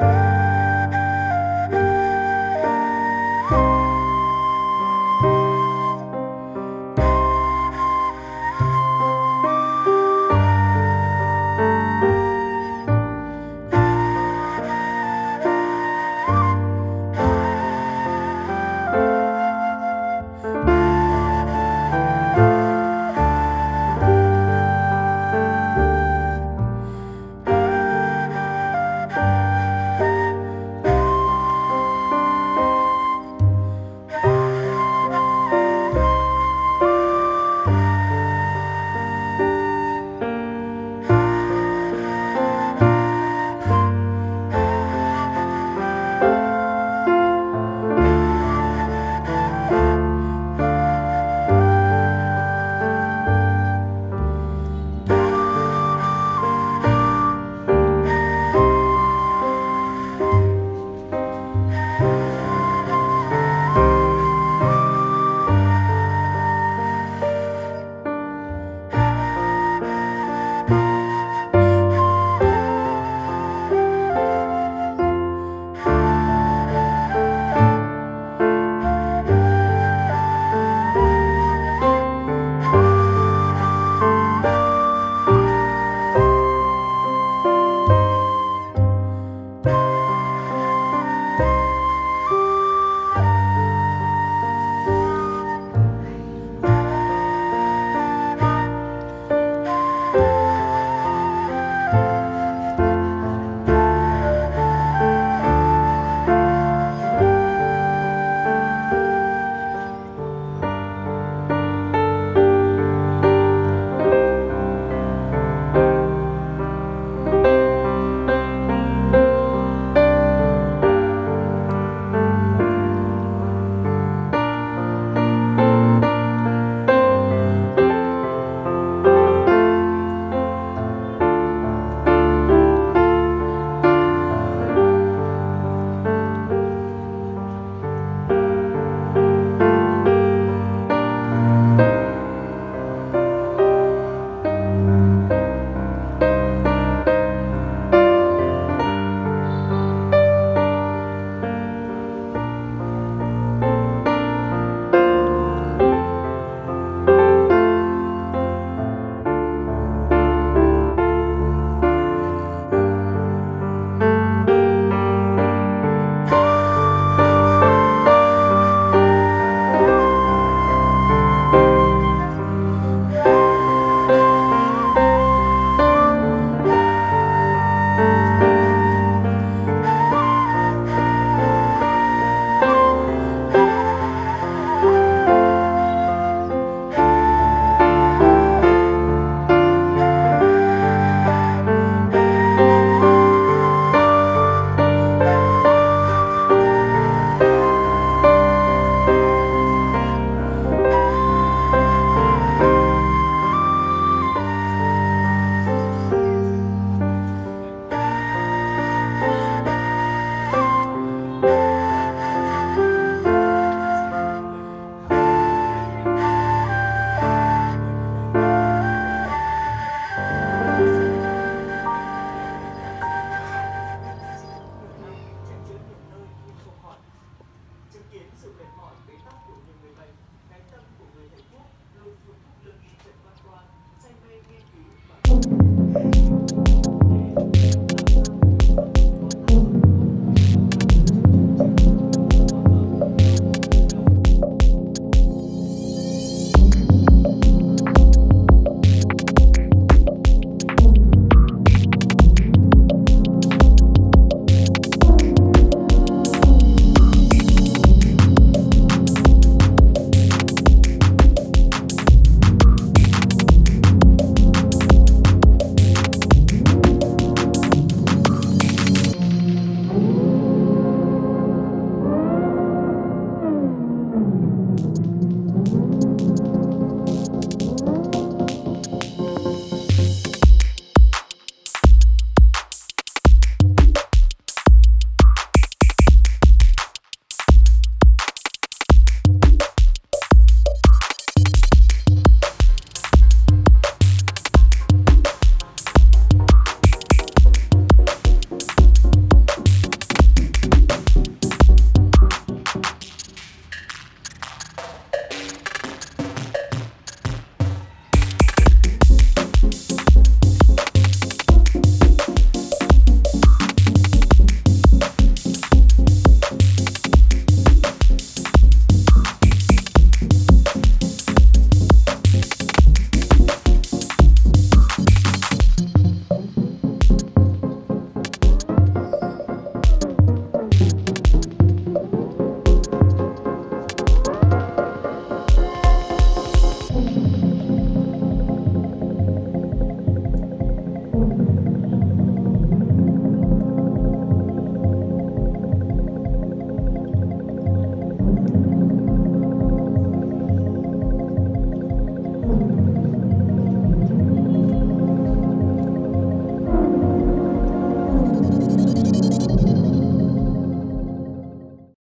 Bye.